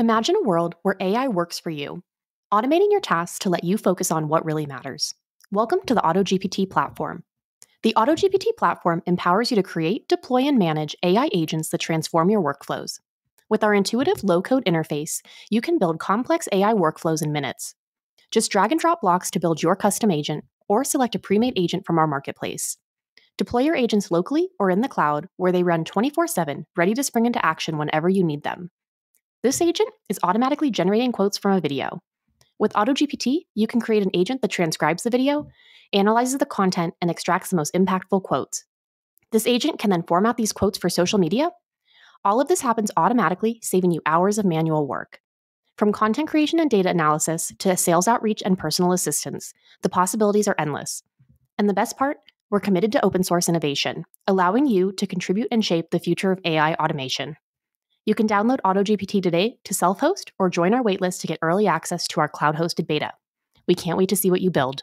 Imagine a world where AI works for you, automating your tasks to let you focus on what really matters. Welcome to the AutoGPT platform. The AutoGPT platform empowers you to create, deploy, and manage AI agents that transform your workflows. With our intuitive low code interface, you can build complex AI workflows in minutes. Just drag and drop blocks to build your custom agent, or select a pre made agent from our marketplace. Deploy your agents locally or in the cloud, where they run 24 7, ready to spring into action whenever you need them. This agent is automatically generating quotes from a video. With AutoGPT, you can create an agent that transcribes the video, analyzes the content, and extracts the most impactful quotes. This agent can then format these quotes for social media. All of this happens automatically, saving you hours of manual work. From content creation and data analysis to sales outreach and personal assistance, the possibilities are endless. And the best part, we're committed to open source innovation, allowing you to contribute and shape the future of AI automation. You can download AutoGPT today to self host or join our waitlist to get early access to our cloud hosted beta. We can't wait to see what you build.